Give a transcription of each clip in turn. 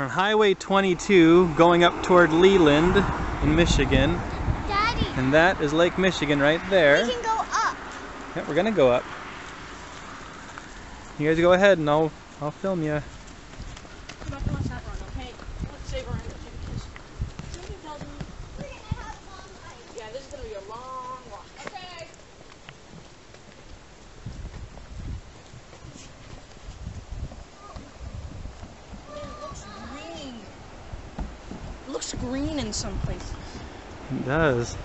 We're on Highway 22 going up toward Leland in Michigan. Daddy, And that is Lake Michigan right there. we can go up. Yeah, we're gonna go up. You guys go ahead and I'll I'll film you. I'm not gonna let that run, okay? Let's save our energy because Jimmy doesn't. Yeah, this is gonna be a long walk. Okay. It looks green. It looks green in some places. It does.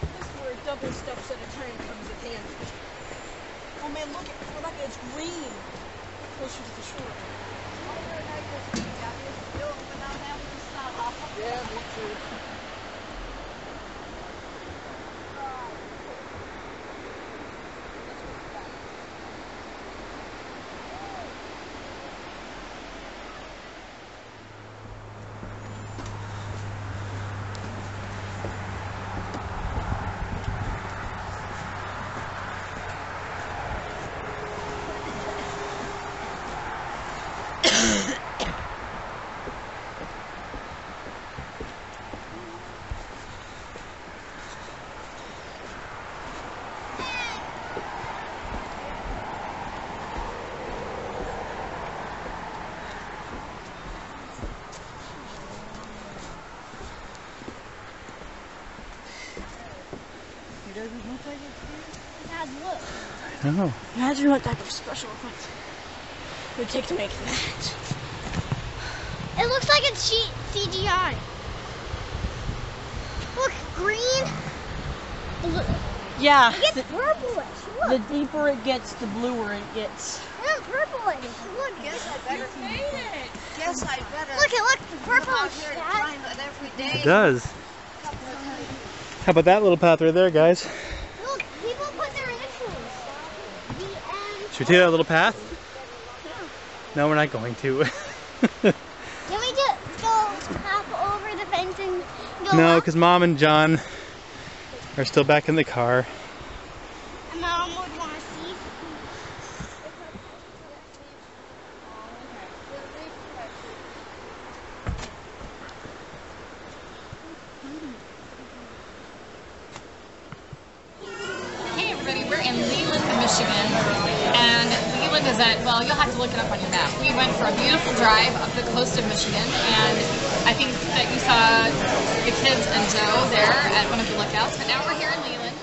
This is where double steps at a time comes at the end. Oh man, look at Rebecca, it's green. Closer to the shore. Yeah, me too. Dad, look. I know. Imagine what type of special effects it would take to make that. It looks like it's C- CGI. Look, green. Look, Yeah. It gets purplish. The deeper it gets, the bluer it gets. and purplish. Look, Guess I better. Guess I better. look, it looks Come out purplish. here and Dad. climb it every day. It does. How about that little path right there, guys? Look, people put their initials. The end. Should we take that little path? No, we're not going to. Can we just go hop over the fence and go no, because Mom and John are still back in the car. And Mom would want to see. Hey everybody, we're in Leland, Michigan, and Leland is at, well, you'll have to look it up on your map. We went for a beautiful drive up the coast of Michigan, and I think that you saw the kids and Joe there at one of the lookouts, but now we're here in Leland.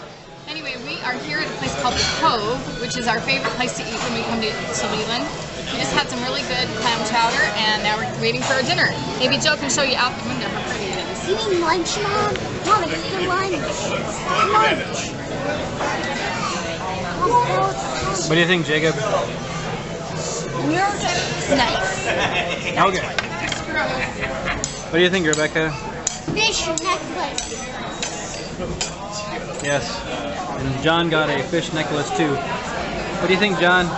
Anyway, we are here at a place called The Cove, which is our favorite place to eat when we come to, to Leland. We just had some really good clam chowder, and now we're waiting for our dinner. Maybe Joe can show you out the window how pretty it is. You mean lunch, Mom? Mom, it's the lunch. Lunch. What do you think, Jacob? Nice. Okay. What do you think, Rebecca? Fish necklace. Yes. And John got a fish necklace too. What do you think, John?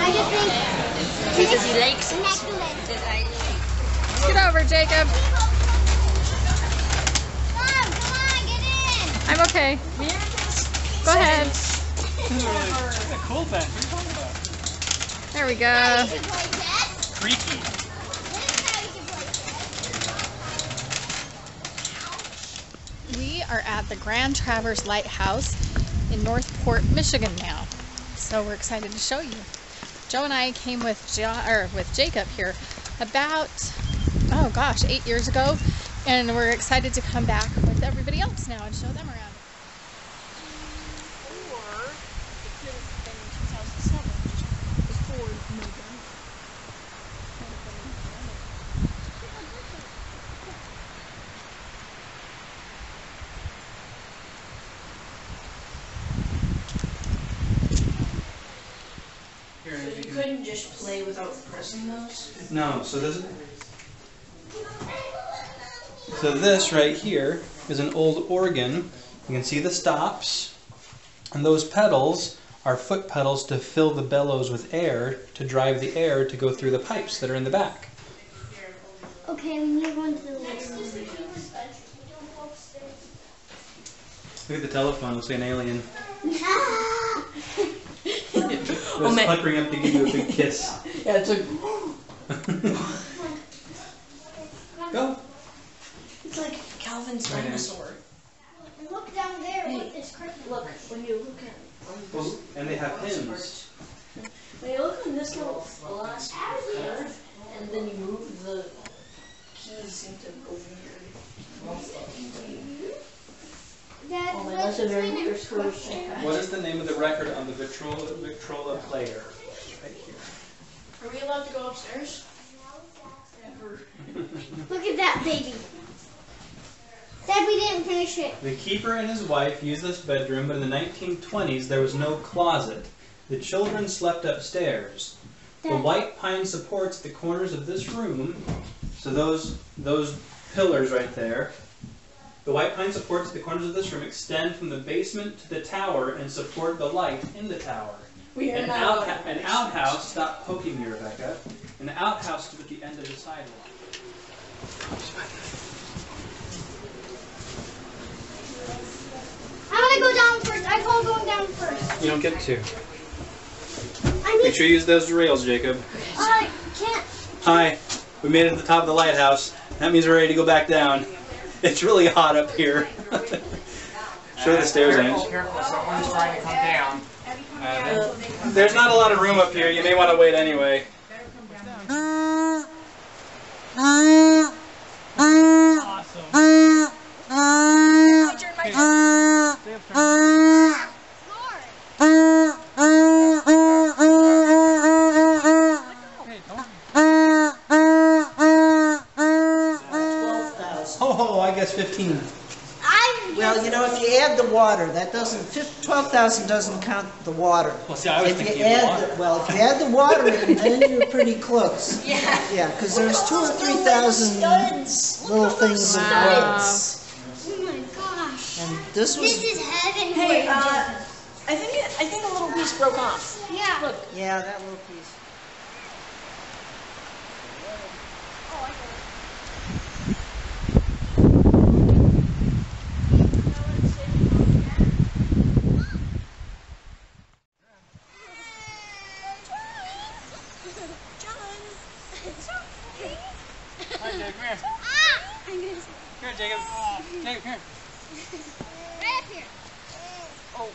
I just think Because he likes it. necklace. That Get over, Jacob. Mom, come on, get in. I'm okay. Go ahead. Cool. There we go. You should play chess. Creaky. This is how you should play chess. We are at the Grand Traverse Lighthouse in Northport, Michigan now. So we're excited to show you. Joe and I came with jo- or with Jacob here about oh gosh, eight years ago, and we're excited to come back with everybody else now and show them around. Or it could have been in 2007, just before Megan. You couldn't just play without those? No, so this So this right here is an old organ. You can see the stops. And those pedals are foot pedals to fill the bellows with air to drive the air to go through the pipes that are in the back. Okay, we need to the living room. Look at the telephone, looks like an alien. Ah! It Oh, was man. flickering up to give you a big kiss. Yeah, it's like Go. it's like Calvin's Okay. dinosaur. Look down there. Look, there's curtains. Look, when you look at on Well, and they have pins. when you look on this little glass here, and then you move the keys seem to go weird. Dad, Oh man, that's a very clean it. weird sort. What is the name of the record on the Victrola, Victrola player? Right here. Are we allowed to go upstairs? Never. Look at that baby. Dad, we didn't finish it. The keeper and his wife used this bedroom, but in the 1920s there was no closet. The children slept upstairs. The white pine supports the corners of this room, so those those pillars right there. The white pine supports the corners of this room extend from the basement to the tower and support the light in the tower. We are An, not allowed outha- an outhouse, stop poking me, Rebecca. An outhouse stood at the end of the sidewalk. I want to go down first. I call going down first. You don't get to. I need. Make sure you use those rails, Jacob. I can't. Hi, we made it to the top of the lighthouse. That means we're ready to go back down. It's really hot up here. Show the stairs, Careful, Ange. careful, someone's trying to come down. Uh, There's not a lot of room up here. You may want to wait anyway. Uh, uh, Oh, I guess 15. I. Well, you know, if you add the water, that doesn't, 12,000 doesn't count the water. Well, see, I was If you thinking of add, water. the- well, if you add the water in, then you're pretty close. Yeah. Yeah, because there's two or 3,000 little things of Wow. water. Oh my gosh. And this This is heaven. Hey, uh, I think it, I think a little piece broke off. yeah. Look, yeah, that little piece. Hi, Jacob, come here. Ah! I'm gonna Here, Jacob. Jacob, come here. right up here. Oh.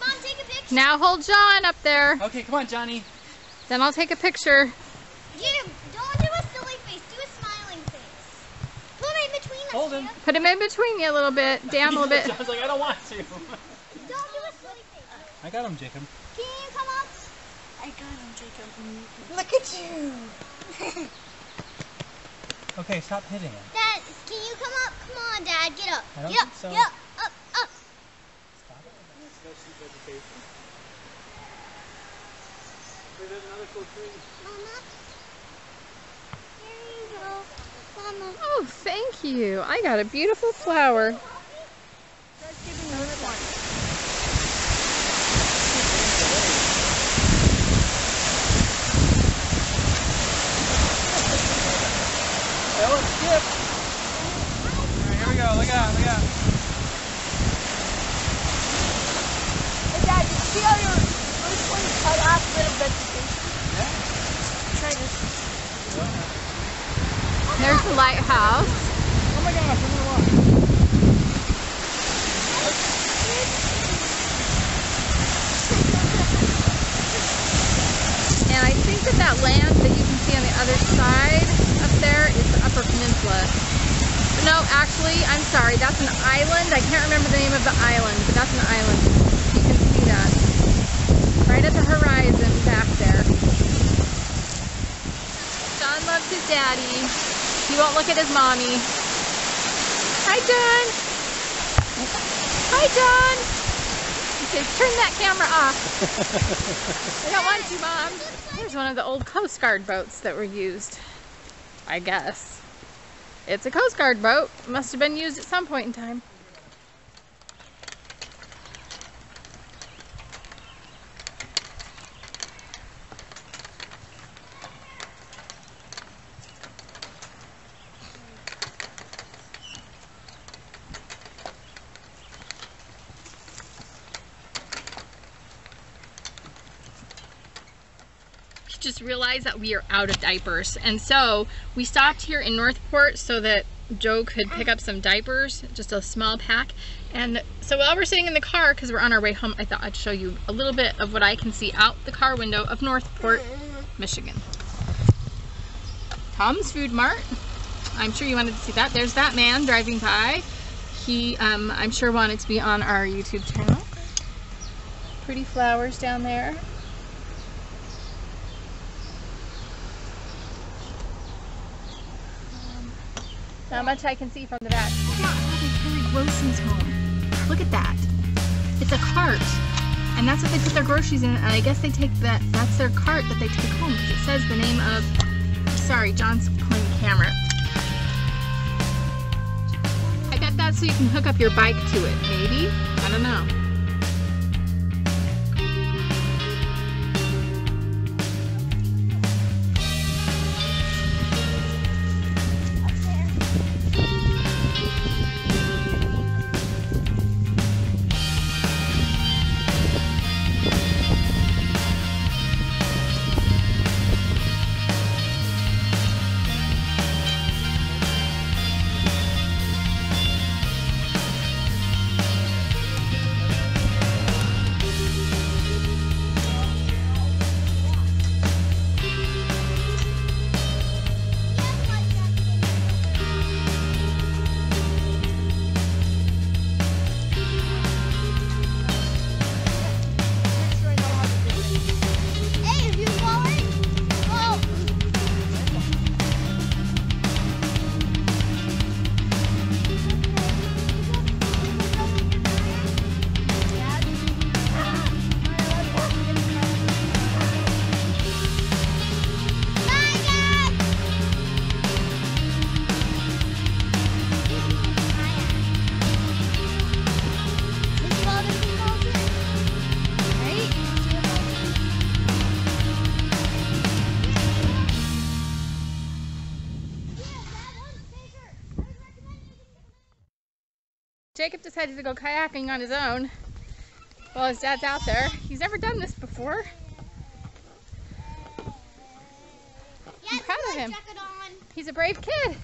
Mom, take a picture. Now hold John up there. Okay, come on, Johnny. Then I'll take a picture. You don't do a silly face. Do a smiling face. Put it in between us. Hold him. Jacob. Put him in between you a little bit, down a little bit. John's like, I don't want to. Don't do a silly face. I got him, Jacob. Can you come up? I got him, Jacob. Look at you. Okay, stop hitting him. Dad, can you come up? Come on, Dad. Get up. I don't Get up. think so. Get up. Up. Up. There's another cool tree. Mama. Here you go. Mama. Oh, thank you. I got a beautiful flower. Skip. Alright, here we go. Look out, look out. Hey, Dad, did you see how first cut off a vegetation? Try this. There's the lighthouse. Oh my gosh, I'm gonna walk. And I think that that land that you can see on the other side up there is the Upper Peninsula. No, actually, I'm sorry. That's an island. I can't remember the name of the island, but that's an island. You can see that. Right at the horizon back there. John loves his daddy. He won't look at his mommy. Hi, John. Hi, John. He says, turn that camera off. I don't want you, Mom. Here's one of the old Coast Guard boats that were used. I guess. It's a Coast Guard boat. Must have been used at some point in time. Just realized that we are out of diapers. And so we stopped here in Northport so that Joe could pick up some diapers, just a small pack. And so while we're sitting in the car, because we're on our way home, I thought I'd show you a little bit of what I can see out the car window of Northport, Michigan. Tom's Food Mart. I'm sure you wanted to see that. There's that man driving by. He, um, I'm sure, wanted to be on our YouTube channel. Pretty flowers down there. Not much I can see from the back. Grossman's home. Look at that. It's a cart. And that's what they put their groceries in. And I guess they take that, that's their cart that they take home. It says the name of, sorry, John's playing camera. I got that so you can hook up your bike to it, maybe? I don't know. Jacob decided to go kayaking on his own while his dad's out there. He's never done this before. Yeah, proud of him. He's a brave kid.